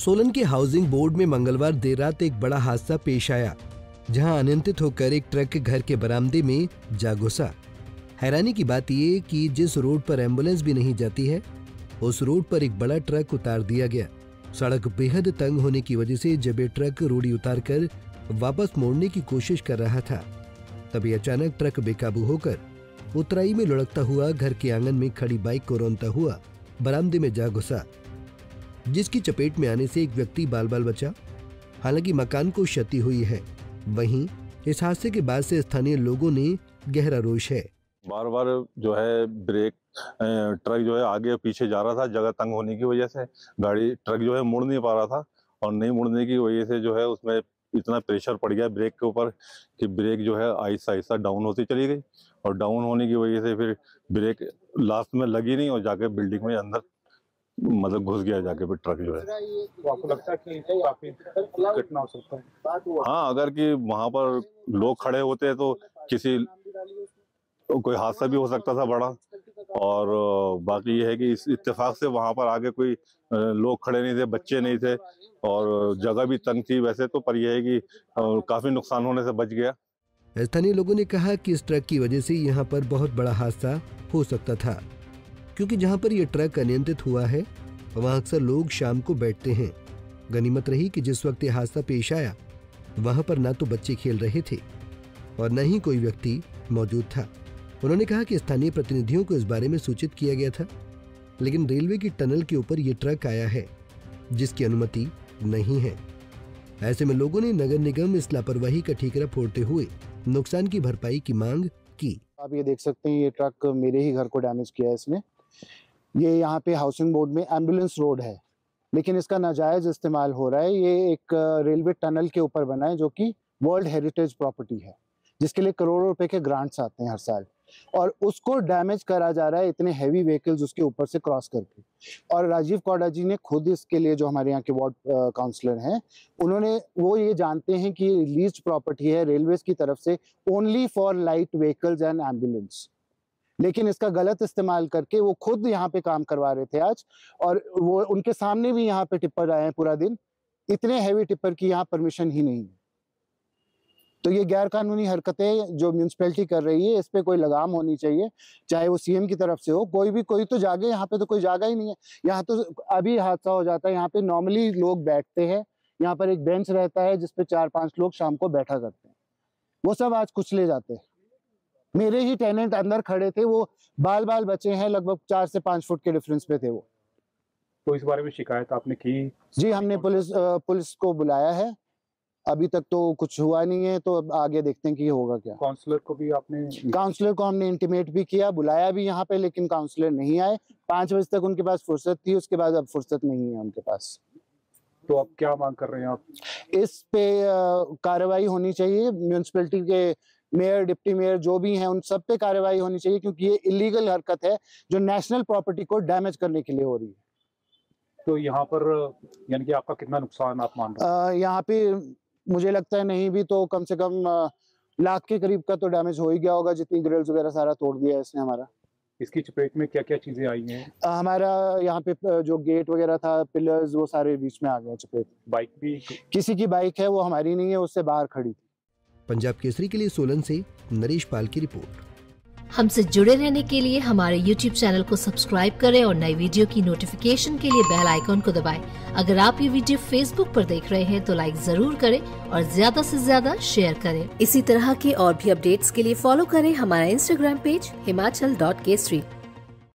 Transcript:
सोलन के housing board में मंगलवार देर रात एक बड़ा हादसा पेश आया, जहाँ अनियंत्रित होकर एक ट्रक घर के बरामदे में जा घुसा। हैरानी की बात यह कि जिस रोड पर एंबुलेंस भी नहीं जाती है, उस रोड पर एक बड़ा ट्रक उतार दिया गया। सड़क बेहद तंग होने की वजह से जब ये ट्रक रोड़ी उतार कर वापस मोड़ने की कोशिश कर रहा था तभी अचानक ट्रक बेकाबू होकर उतराई में लुढ़कता हुआ घर के आँगन में खड़ी बाइक को रोनता हुआ बरामदे में जा घुसा। जिसकी चपेट में आने से एक व्यक्ति बाल बाल बचा। हालाँकि मकान को क्षति हुई है। वहीं इस हादसे के बाद से स्थानीय लोगों ने गहरा रोष है। बार बार जो है ब्रेक ट्रक जो है आगे पीछे जा रहा था, जगह तंग होने की वजह से गाड़ी, ट्रक जो है मुड़ नहीं पा रहा था और नहीं मुड़ने की वजह से जो है उसमें इतना प्रेशर पड़ गया ब्रेक के ऊपर कि ब्रेक जो है आहिस्ता आहिस्ता डाउन होती चली गई और डाउन होने की वजह से फिर ब्रेक लास्ट में लगी नहीं और जाके बिल्डिंग में अंदर मतलब घुस गया जाके फिर ट्रक जो है। तो आपको लगता है कि काफ़ी घटना हो सकता है? हाँ। अगर कि वहाँ पर लोग खड़े होते तो किसी कोई हादसा भी हो सकता था बड़ा। और बाकी ये है कि इस इत्तेफाक से वहाँ पर आगे कोई लोग खड़े नहीं थे बच्चे नहीं थे और जगह भी तंग थी वैसे तो पर यह है कि काफ़ी नुकसान होने से बच गया। स्थानीय लोगों ने कहा कि इस ट्रक की वजह से यहाँ पर बहुत बड़ा हादसा हो सकता था। क्योंकि जहाँ पर यह ट्रक अनियंत्रित हुआ है, वहाँ अक्सर लोग शाम को बैठते हैं। गनीमत रही कि जिस वक्त यह हादसा पेश आया, वहाँ पर ना तो बच्चे खेल रहे थे और न ही कोई व्यक्ति मौजूद था। उन्होंने कहा कि स्थानीय प्रतिनिधियों को इस बारे में सूचित किया गया था, लेकिन रेलवे की टनल के ऊपर ये ट्रक आया है, जिसकी अनुमति नहीं है। ऐसे में लोगों ने नगर निगम इस लापरवाही का ठीकरा फोड़ते हुए नुकसान की भरपाई की मांग की। आप ये देख सकते हैं, ये ट्रक मेरे ही घर को डैमेज किया है इसने ये यहाँ पे हाउसिंग बोर्ड में एंबुलेंस रोड है, लेकिन इसका नाजायज इस्तेमाल हो रहा है। ये एक रेलवे टनल के ऊपर बना है, जो कि वर्ल्ड हेरिटेज प्रॉपर्टी है, जिसके लिए करोड़ों रुपए के ग्रांट्स आते हैं हर साल। और उसको डैमेज करा जा रहा है इतने हैवी व्हीकल्स उसके ऊपर से क्रॉस करके। और राजीव कौड़ा जी ने खुद इसके लिए जो हमारे यहाँ के वार्ड काउंसलर हैं, उन्होंने, वो ये जानते हैं कि लीज प्रॉपर्टी है रेलवेज की तरफ़ से only for light vehicles and ambulance लेकिन इसका गलत इस्तेमाल करके वो खुद यहाँ पे काम करवा रहे थे आज, और वो उनके सामने भी यहाँ पे टिप्पर आए हैं पूरा दिन। इतने हैवी टिप्पर की यहाँ परमिशन ही नहीं है। तो ये गैर कानूनी हरकतें जो म्यूनसिपैलिटी कर रही है, इस पर कोई लगाम होनी चाहिए, चाहे वो सीएम की तरफ़ से हो, कोई भी, कोई तो जागे, यहाँ पे तो कोई जागा ही नहीं है। यहाँ तो अभी हादसा हो जाता है, यहाँ पे नॉर्मली लोग बैठते हैं, यहाँ पर एक बेंच रहता है जिसपे चार पाँच लोग शाम को बैठा करते हैं। वो सब आज कुचले जाते हैं। मेरे ही टेनेंट अंदर खड़े थे वो बाल बाल बचे हैं लगभग चार से पाँच फुट के डिफरेंस पे थे वो। तो इस बारे में शिकायत आपने की? जी हमने पुलिस पुलिस को बुलाया है। अभी तक तो कुछ हुआ नहीं है तो अब आगे देखते हैं कि होगा क्या। काउंसलर को भी आपने काउंसलर को हमने इंटीमेट भी किया बुलाया भी यहाँ पे लेकिन काउंसलर नहीं आए। पाँच बजे तक उनके पास फुर्सत थी उसके बाद अब फुर्सत नहीं है उनके पास। तो अब क्या मांग कर रहे हैं आप? इस पे कार्रवाई होनी चाहिए। म्यूनसिपैलिटी के मेयर डिप्टी मेयर जो भी हैं उन सब पे कार्रवाई होनी चाहिए क्योंकि ये इलीगल हरकत है जो नेशनल प्रॉपर्टी को डैमेज करने के लिए हो रही है। तो यहाँ पर यानी कि आपका कितना नुकसान आप मान रहे अ, यहाँ पे मुझे लगता है नहीं भी तो कम से कम लाख के करीब का तो डैमेज हो ही गया होगा जितनी ग्रिल्स वगैरह सारा तोड़ दिया है इसने हमारा। इसकी चपेट में क्या क्या चीज़ें आई हैं? हमारा यहाँ पे जो गेट वगैरह था पिलर्स वो सारे बीच में आ गए चपेट बाइक भी? किसी की बाइक है वो हमारी नहीं है उससे बाहर खड़ी थी। पंजाब केसरी के लिए सोलन से नरेश पाल की रिपोर्ट। हमसे जुड़े रहने के लिए हमारे YouTube चैनल को सब्सक्राइब करें और नई वीडियो की नोटिफिकेशन के लिए बेल आइकॉन को दबाएँ। अगर आप ये वीडियो Facebook पर देख रहे हैं तो लाइक ज़रूर करें और ज़्यादा से ज़्यादा शेयर करें। इसी तरह के और भी अपडेट्स के लिए फॉलो करें हमारा Instagram page Himachal dot Kesari.